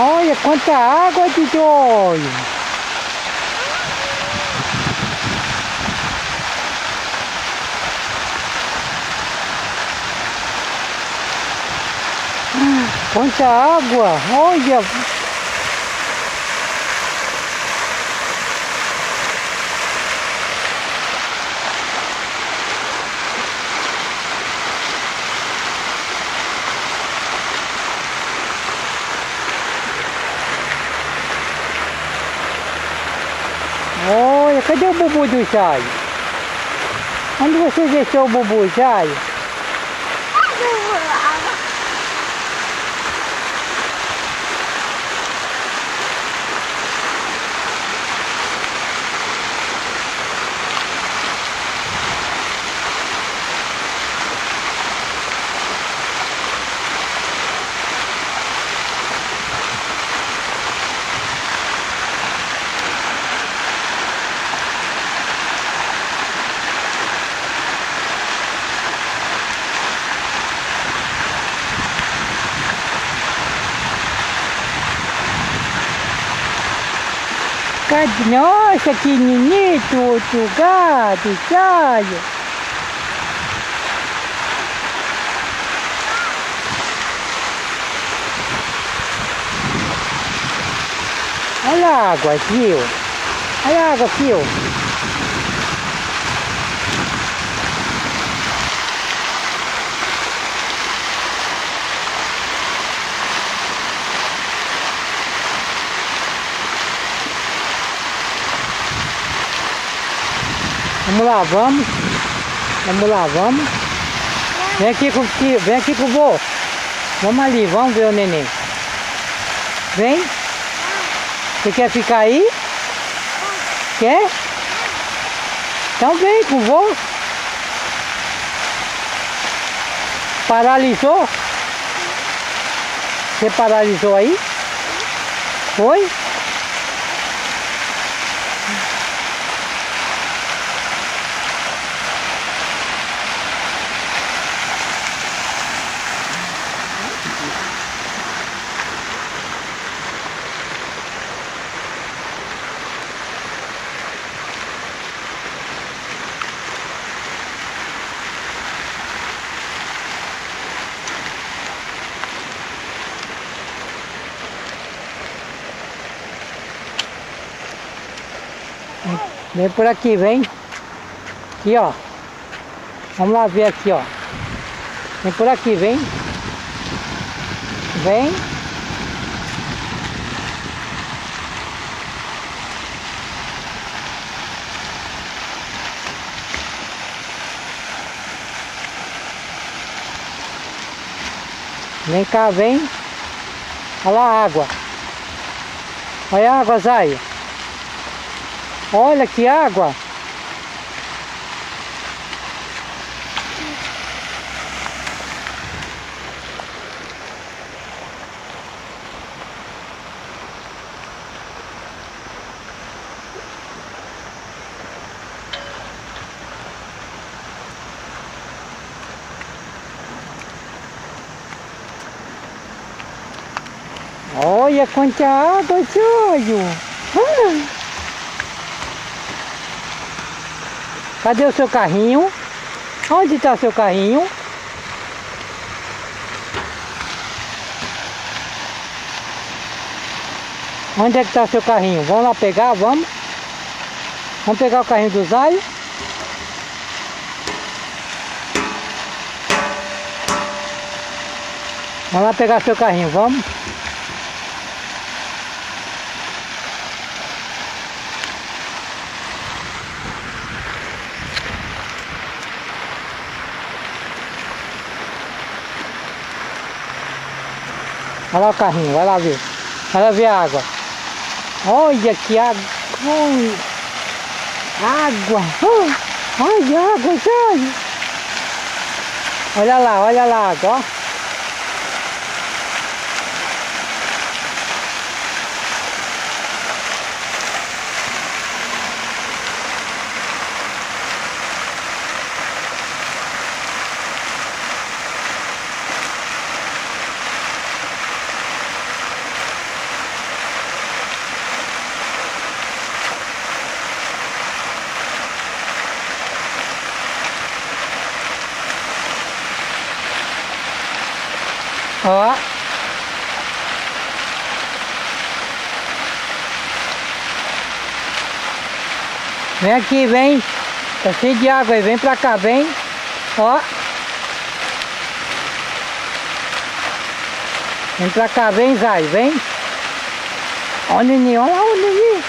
Olha quanta água de olho. Quanta água! Olha! Olha, cadê o bubu do Jaio? Onde você deixou o bubu, Jaio? Cadê? Nossa, que bonito outro gado, Jaio. Olha a água ó. Olha a água aqui, Vamos lá, vamos. Vamos lá, vamos. Vem aqui com o vem aqui com o vô. Vamos ali, vamos ver o neném. Vem. Você quer ficar aí? Quer? Então vem com o vô. Paralisou? Você paralisou aí? Foi? Vem por aqui, vem. Aqui, ó. Vamos lá ver aqui, ó. Vem por aqui, vem. Vem. Vem cá, vem. Olha lá a água. Olha a água, Zaya. Olha que água! Olha quanta água, Joio! Ah! Cadê o seu carrinho? Onde está seu carrinho? Onde é que está seu carrinho? Vamos lá pegar, vamos? Vamos pegar o carrinho do Zaio? Vamos lá pegar seu carrinho, vamos? Olha lá o carrinho, vai lá ver. Vai lá ver a água. Olha que água. Água. Olha água, olha. Olha lá, olha lá a água, ó. Ó. Vem aqui, vem. Tá cheio de água aí, vem pra cá, vem. Ó. Vem pra cá, vem, Zay, vem. Ó o olha o neném.